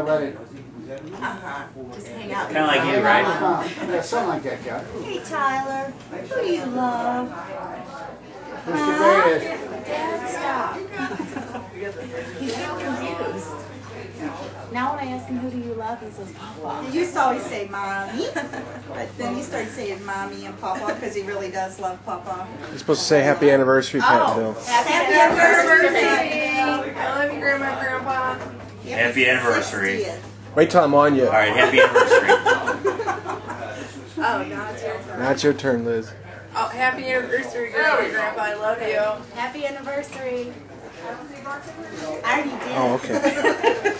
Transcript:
Let. Uh-huh. Just hang out. Kinda like you, right? Yeah, something like that, yeah. Hey, Tyler. Who do you love? Mr. Greatest. Dad, stop. He's getting confused. Now when I ask him who do you love, he says Papa. He used to always say mommy, but then he started saying mommy and papa because he really does love papa. You're supposed to say happy anniversary, Pat Bill. Happy anniversary! I love you, Grandma and Grandpa. Happy anniversary. 60th. Wait till I'm on you. All right, happy anniversary. Oh, now it's your turn. Now it's your turn, Liz. Oh, happy anniversary, Grandma Grandpa. I love you. Happy anniversary. I already did. Oh, okay.